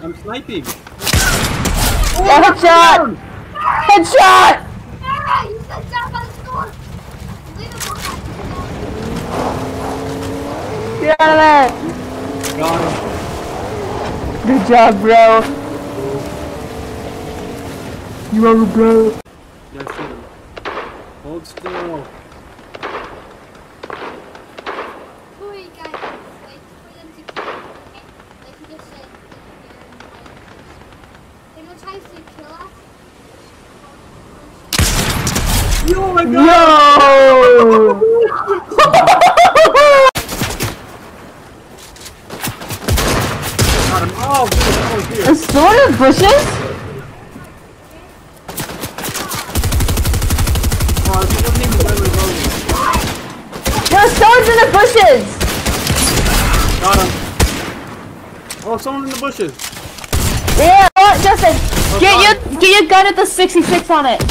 I'm sniping. Oh, headshot! Headshot! You said down by the door. Leave it. Get out of Got him. there! Good job, bro. You are a bro. That's it. Hold still. They're gonna kill us. Oh my No! Got him. Oh, good. That was someone in the bushes? Oh, it wasn't even that reloading. No, someone's in the bushes! Got him. Oh, someone in the bushes. Yeah, oh, Justin, get your gun at the 66 on it.